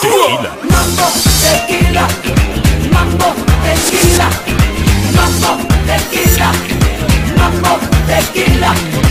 Tequila. Mambo, tequila. Mambo, tequila. Mambo, tequila. Mambo, tequila.